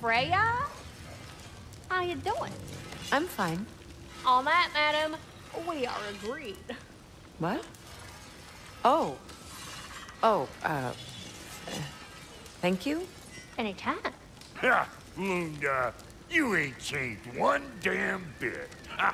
Freya? How you doing? I'm fine. On that, madam, we are agreed. What? Oh. Oh, uh... uh thank you? Anytime. Ha! Lunda, you ain't changed one damn bit.